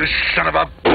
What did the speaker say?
you son of a